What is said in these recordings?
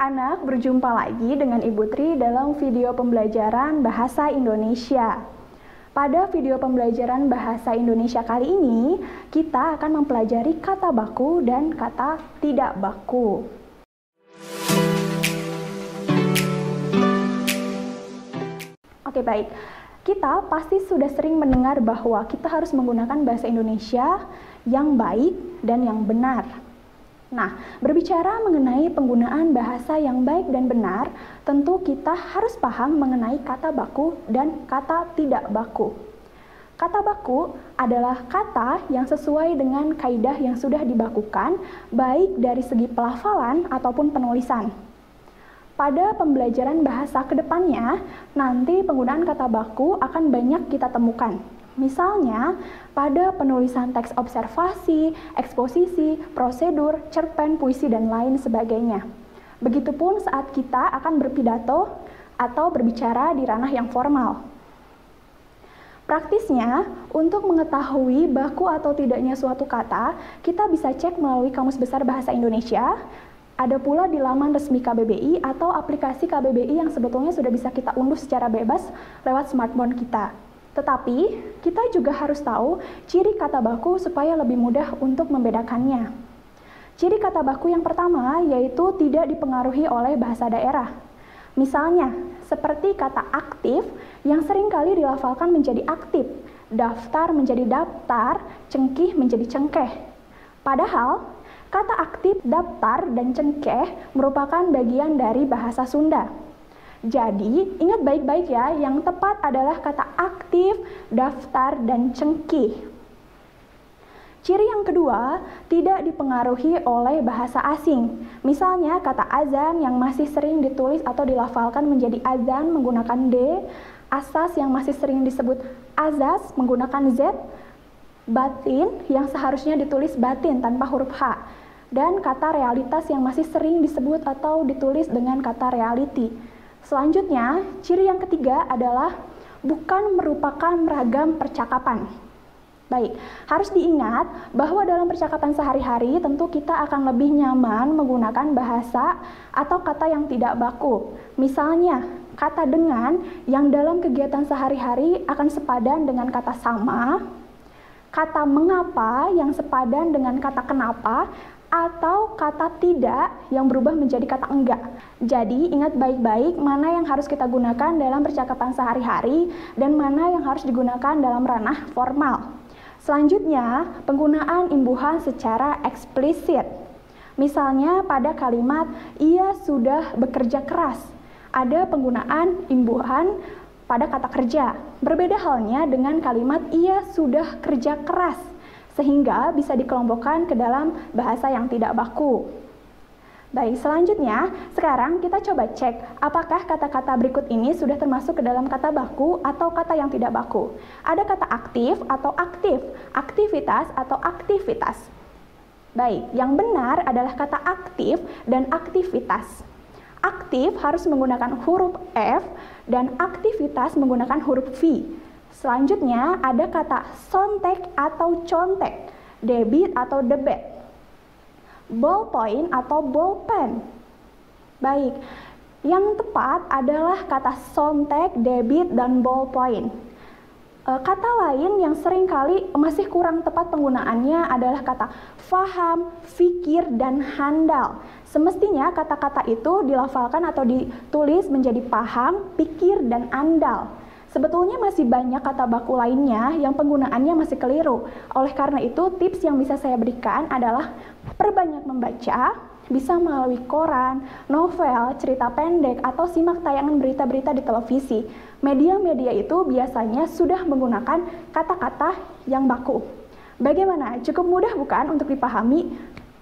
anak-anak, berjumpa lagi dengan Ibu Tri dalam video pembelajaran Bahasa Indonesia. Pada video pembelajaran Bahasa Indonesia kali ini, kita akan mempelajari kata baku dan kata tidak baku. Oke, baik. Kita pasti sudah sering mendengar bahwa kita harus menggunakan bahasa Indonesia yang baik dan yang benar. Nah, berbicara mengenai penggunaan bahasa yang baik dan benar, tentu kita harus paham mengenai kata baku dan kata tidak baku. Kata baku adalah kata yang sesuai dengan kaidah yang sudah dibakukan, baik dari segi pelafalan ataupun penulisan. Pada pembelajaran bahasa ke depannya, nanti penggunaan kata baku akan banyak kita temukan. Misalnya, pada penulisan teks observasi, eksposisi, prosedur, cerpen, puisi, dan lain sebagainya. Begitupun saat kita akan berpidato atau berbicara di ranah yang formal. Praktisnya, untuk mengetahui baku atau tidaknya suatu kata, kita bisa cek melalui Kamus Besar Bahasa Indonesia, ada pula di laman resmi KBBI atau aplikasi KBBI yang sebetulnya sudah bisa kita unduh secara bebas lewat smartphone kita. Tetapi, kita juga harus tahu ciri kata baku supaya lebih mudah untuk membedakannya. Ciri kata baku yang pertama yaitu tidak dipengaruhi oleh bahasa daerah. Misalnya, seperti kata aktif yang sering kali dilafalkan menjadi aktif, daftar menjadi daftar, cengkih menjadi cengkeh. Padahal, kata aktif, daftar, dan cengkeh merupakan bagian dari bahasa Sunda. Jadi, ingat baik-baik ya, yang tepat adalah kata aktif, daftar, dan cengkih. Ciri yang kedua, tidak dipengaruhi oleh bahasa asing. Misalnya kata azan yang masih sering ditulis atau dilafalkan menjadi azan menggunakan D, asas yang masih sering disebut azas menggunakan Z, batin yang seharusnya ditulis batin tanpa huruf H, dan kata realitas yang masih sering disebut atau ditulis dengan kata reality. Selanjutnya, ciri yang ketiga adalah bukan merupakan ragam percakapan. Baik, harus diingat bahwa dalam percakapan sehari-hari tentu kita akan lebih nyaman menggunakan bahasa atau kata yang tidak baku. Misalnya, kata dengan yang dalam kegiatan sehari-hari akan sepadan dengan kata sama, kata mengapa yang sepadan dengan kata kenapa, atau kata tidak yang berubah menjadi kata enggak. Jadi ingat baik-baik mana yang harus kita gunakan dalam percakapan sehari-hari dan mana yang harus digunakan dalam ranah formal. Selanjutnya, penggunaan imbuhan secara eksplisit. Misalnya pada kalimat ia sudah bekerja keras. Ada penggunaan imbuhan pada kata kerja. Berbeda halnya dengan kalimat ia sudah kerja keras sehingga bisa dikelompokkan ke dalam bahasa yang tidak baku. Baik, selanjutnya, sekarang kita coba cek apakah kata-kata berikut ini sudah termasuk ke dalam kata baku atau kata yang tidak baku. Ada kata aktif atau aktif, aktivitas atau aktivitas. Baik, yang benar adalah kata aktif dan aktivitas. Aktif harus menggunakan huruf F dan aktivitas menggunakan huruf V. Selanjutnya ada kata sontek atau contek, debit atau debit, ballpoint atau ballpen. Baik, yang tepat adalah kata sontek, debit, dan ballpoint. E, kata lain yang sering kali masih kurang tepat penggunaannya adalah kata faham, fikir, dan handal. Semestinya kata-kata itu dilafalkan atau ditulis menjadi paham, pikir, dan andal. Sebetulnya masih banyak kata baku lainnya yang penggunaannya masih keliru. Oleh karena itu, tips yang bisa saya berikan adalah perbanyak membaca, bisa melalui koran, novel, cerita pendek, atau simak tayangan berita-berita di televisi. Media-media itu biasanya sudah menggunakan kata-kata yang baku. Bagaimana? Cukup mudah bukan untuk dipahami?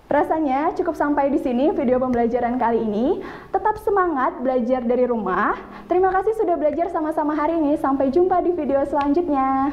Rasanya cukup sampai di sini video pembelajaran kali ini. Tetap semangat belajar dari rumah. Terima kasih sudah belajar sama-sama hari ini. Sampai jumpa di video selanjutnya.